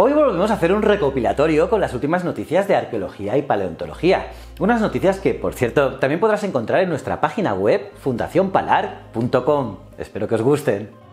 Hoy volvemos a hacer un recopilatorio con las últimas noticias de arqueología y paleontología. Unas noticias que, por cierto, también podrás encontrar en nuestra página web fundacionpalar.com. Espero que os gusten.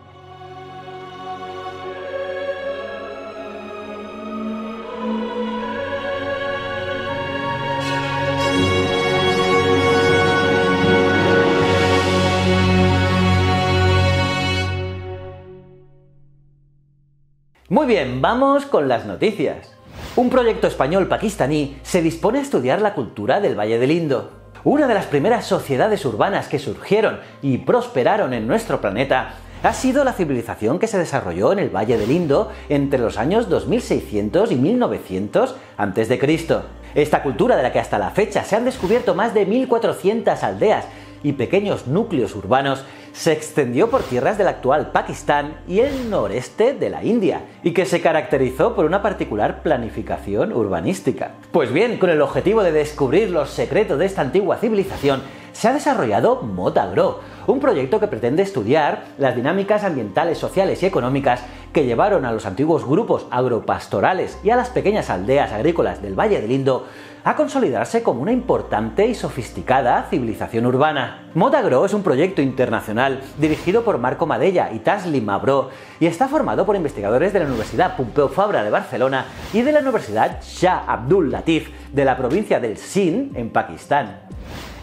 Muy bien, vamos con las noticias. Un proyecto español pakistaní se dispone a estudiar la cultura del Valle del Indo. Una de las primeras sociedades urbanas que surgieron y prosperaron en nuestro planeta ha sido la civilización que se desarrolló en el Valle del Indo entre los años 2600 y 1900 a.C. Esta cultura de la que hasta la fecha se han descubierto más de 1400 aldeas y pequeños núcleos urbanos se extendió por tierras del actual Pakistán y el noreste de la India, y que se caracterizó por una particular planificación urbanística. Pues bien, con el objetivo de descubrir los secretos de esta antigua civilización, se ha desarrollado Motagro, un proyecto que pretende estudiar las dinámicas ambientales, sociales y económicas que llevaron a los antiguos grupos agropastorales y a las pequeñas aldeas agrícolas del Valle del Indo a consolidarse como una importante y sofisticada civilización urbana. Motagro es un proyecto internacional dirigido por Marco Madella y Taslim Mabro y está formado por investigadores de la Universidad Pompeu Fabra de Barcelona y de la Universidad Shah Abdul Latif de la provincia del Sindh en Pakistán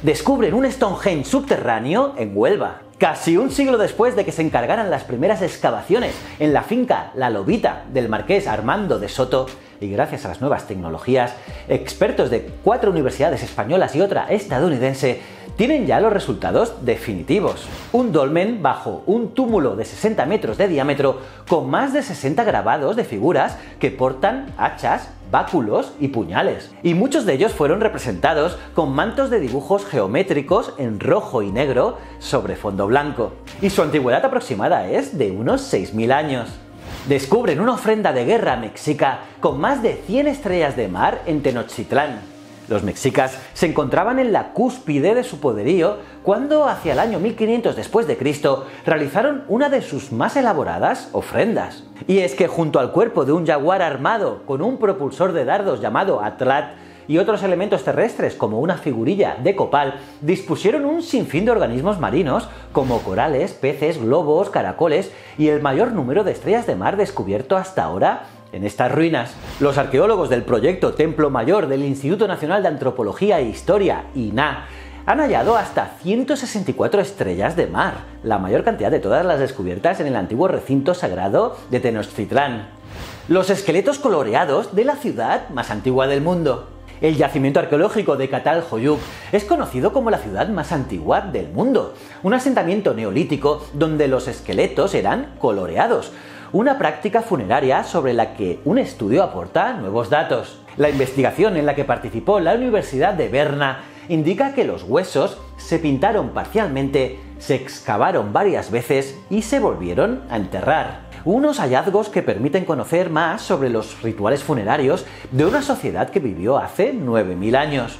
descubren un Stonehenge subterráneo en Huelva. Casi un siglo después de que se encargaran las primeras excavaciones en la finca La Lobita del marqués Armando de Soto, y gracias a las nuevas tecnologías, expertos de cuatro universidades españolas y otra estadounidense tienen ya los resultados definitivos. Un dolmen bajo un túmulo de 60 metros de diámetro con más de 60 grabados de figuras que portan hachas, báculos y puñales. Y muchos de ellos fueron representados con mantos de dibujos geométricos en rojo y negro sobre fondo blanco. Y su antigüedad aproximada es de unos 6.000 años. Descubren una ofrenda de guerra mexica con más de 100 estrellas de mar en Tenochtitlán, los mexicas se encontraban en la cúspide de su poderío cuando, hacia el año 1500 después de Cristo, realizaron una de sus más elaboradas ofrendas. Y es que junto al cuerpo de un jaguar armado con un propulsor de dardos llamado Atlat, y otros elementos terrestres como una figurilla de copal, dispusieron un sinfín de organismos marinos como corales, peces, globos, caracoles y el mayor número de estrellas de mar descubierto hasta ahora en estas ruinas, los arqueólogos del proyecto Templo Mayor del Instituto Nacional de Antropología e Historia, INA, han hallado hasta 164 estrellas de mar, la mayor cantidad de todas las descubiertas en el antiguo recinto sagrado de Tenochtitlán. Los esqueletos coloreados de la ciudad más antigua del mundo. El yacimiento arqueológico de Catalhoyuk es conocido como la ciudad más antigua del mundo, un asentamiento neolítico donde los esqueletos eran coloreados, una práctica funeraria sobre la que un estudio aporta nuevos datos. La investigación en la que participó la Universidad de Berna indica que los huesos se pintaron parcialmente, se excavaron varias veces y se volvieron a enterrar. Unos hallazgos que permiten conocer más sobre los rituales funerarios de una sociedad que vivió hace 9.000 años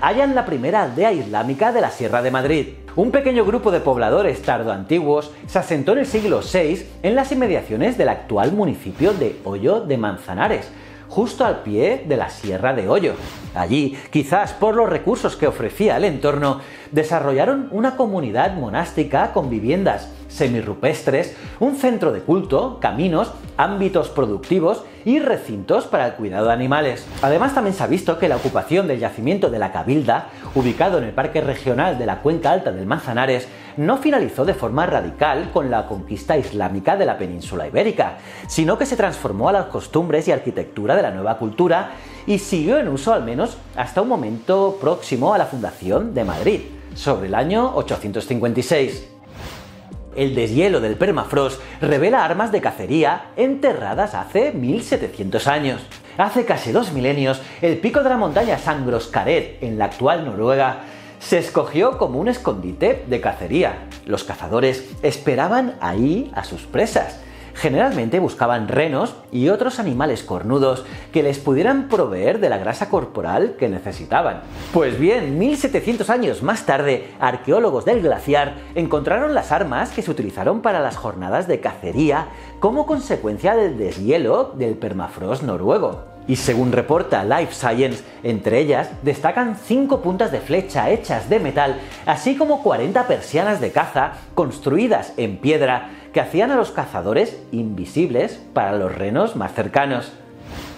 hallan la primera aldea islámica de la Sierra de Madrid. Un pequeño grupo de pobladores tardoantiguos se asentó en el siglo VI en las inmediaciones del actual municipio de Hoyo de Manzanares, justo al pie de la Sierra de Hoyo. Allí, quizás por los recursos que ofrecía el entorno, desarrollaron una comunidad monástica con viviendas semirrupestres, un centro de culto, caminos, ámbitos productivos y recintos para el cuidado de animales. Además también se ha visto que la ocupación del yacimiento de la Cabilda, ubicado en el Parque Regional de la Cuenca Alta del Manzanares, no finalizó de forma radical con la conquista islámica de la península ibérica, sino que se transformó a las costumbres y arquitectura de la nueva cultura y siguió en uso al menos hasta un momento próximo a la fundación de Madrid, sobre el año 856. El deshielo del permafrost revela armas de cacería enterradas hace 1700 años. Hace casi dos milenios, el pico de la montaña Sangroskaret, en la actual Noruega, se escogió como un escondite de cacería. Los cazadores esperaban ahí a sus presas. Generalmente buscaban renos y otros animales cornudos que les pudieran proveer de la grasa corporal que necesitaban. Pues bien, 1700 años más tarde, arqueólogos del glaciar encontraron las armas que se utilizaron para las jornadas de cacería como consecuencia del deshielo del permafrost noruego. Y según reporta Life Science, entre ellas destacan 5 puntas de flecha hechas de metal, así como 40 persianas de caza construidas en piedra que hacían a los cazadores invisibles para los renos más cercanos.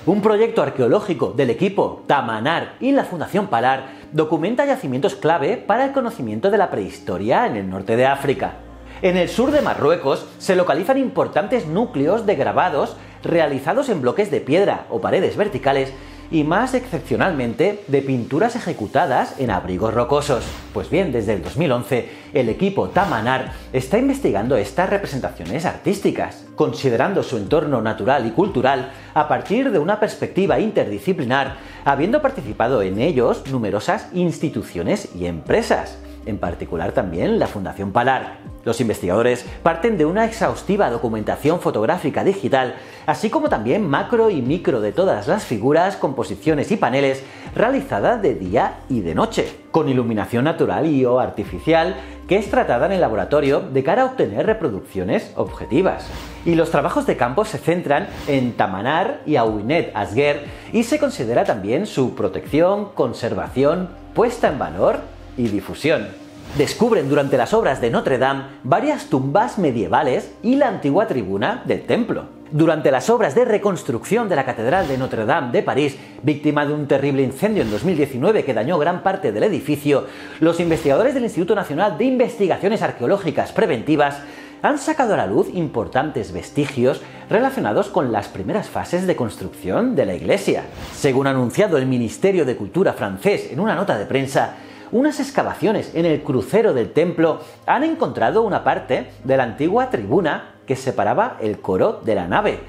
Un proyecto arqueológico del equipo Tamanar y la Fundación Palar documenta yacimientos clave para el conocimiento de la prehistoria en el norte de África. En el sur de Marruecos se localizan importantes núcleos de grabados realizados en bloques de piedra o paredes verticales y más excepcionalmente de pinturas ejecutadas en abrigos rocosos. Pues bien, desde el 2011 el equipo Tamanar está investigando estas representaciones artísticas, considerando su entorno natural y cultural a partir de una perspectiva interdisciplinar, habiendo participado en ellos numerosas instituciones y empresas en particular también la Fundación Palar. Los investigadores parten de una exhaustiva documentación fotográfica digital, así como también macro y micro de todas las figuras, composiciones y paneles realizadas de día y de noche, con iluminación natural y o artificial que es tratada en el laboratorio de cara a obtener reproducciones objetivas. Y los trabajos de campo se centran en Tamanar y Awinet Asger y se considera también su protección, conservación, puesta en valor y difusión. Descubren durante las obras de Notre Dame varias tumbas medievales y la antigua tribuna del templo. Durante las obras de reconstrucción de la Catedral de Notre Dame de París, víctima de un terrible incendio en 2019 que dañó gran parte del edificio, los investigadores del Instituto Nacional de Investigaciones Arqueológicas Preventivas han sacado a la luz importantes vestigios relacionados con las primeras fases de construcción de la iglesia. Según ha anunciado el Ministerio de Cultura francés en una nota de prensa, unas excavaciones en el crucero del templo han encontrado una parte de la antigua tribuna que separaba el coro de la nave,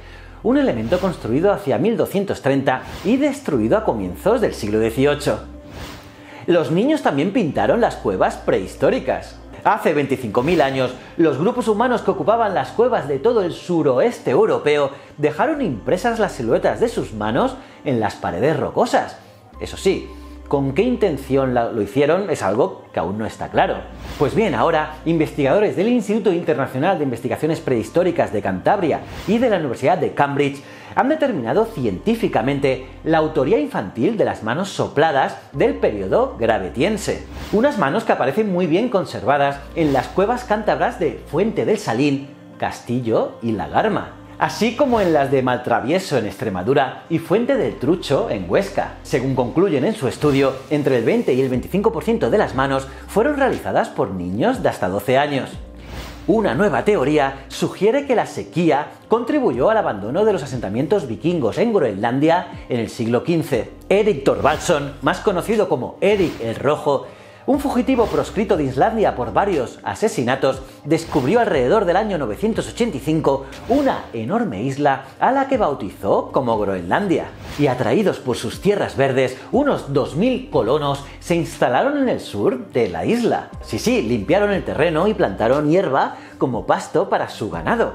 un elemento construido hacia 1230 y destruido a comienzos del siglo XVIII. Los niños también pintaron las cuevas prehistóricas. Hace 25.000 años, los grupos humanos que ocupaban las cuevas de todo el suroeste europeo dejaron impresas las siluetas de sus manos en las paredes rocosas. Eso sí, con qué intención lo hicieron es algo que aún no está claro. Pues bien, ahora investigadores del Instituto Internacional de Investigaciones Prehistóricas de Cantabria y de la Universidad de Cambridge han determinado científicamente la autoría infantil de las manos sopladas del periodo gravetiense. Unas manos que aparecen muy bien conservadas en las cuevas cántabras de Fuente del Salín, Castillo y La Garma así como en las de Maltravieso en Extremadura y Fuente del Trucho en Huesca. Según concluyen en su estudio, entre el 20 y el 25% de las manos fueron realizadas por niños de hasta 12 años. Una nueva teoría sugiere que la sequía contribuyó al abandono de los asentamientos vikingos en Groenlandia en el siglo XV. Eric Thorvaldson, más conocido como Eric el Rojo, un fugitivo proscrito de Islandia por varios asesinatos descubrió alrededor del año 985 una enorme isla a la que bautizó como Groenlandia. Y atraídos por sus tierras verdes, unos 2.000 colonos se instalaron en el sur de la isla. Sí, sí, limpiaron el terreno y plantaron hierba como pasto para su ganado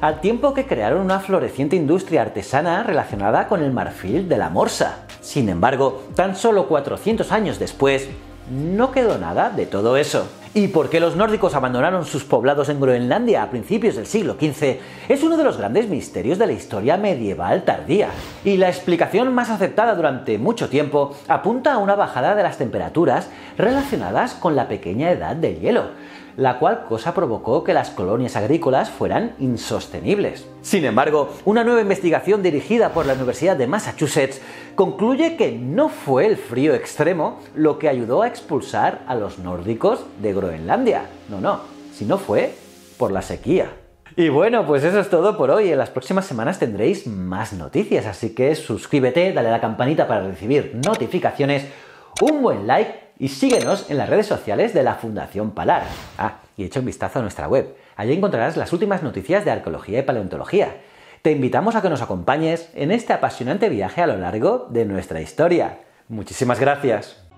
al tiempo que crearon una floreciente industria artesana relacionada con el marfil de la morsa. Sin embargo, tan solo 400 años después, no quedó nada de todo eso. ¿Y por qué los nórdicos abandonaron sus poblados en Groenlandia a principios del siglo XV? Es uno de los grandes misterios de la historia medieval tardía. Y la explicación más aceptada durante mucho tiempo apunta a una bajada de las temperaturas relacionadas con la pequeña edad del hielo la cual cosa provocó que las colonias agrícolas fueran insostenibles. Sin embargo, una nueva investigación dirigida por la Universidad de Massachusetts concluye que no fue el frío extremo lo que ayudó a expulsar a los nórdicos de Groenlandia. No, no, sino fue por la sequía. Y bueno, pues eso es todo por hoy. En las próximas semanas tendréis más noticias, así que suscríbete, dale a la campanita para recibir notificaciones, un buen like y síguenos en las redes sociales de la Fundación Palar. Ah, y echa un vistazo a nuestra web. Allí encontrarás las últimas noticias de arqueología y paleontología. Te invitamos a que nos acompañes en este apasionante viaje a lo largo de nuestra historia. Muchísimas gracias.